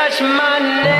touch my neck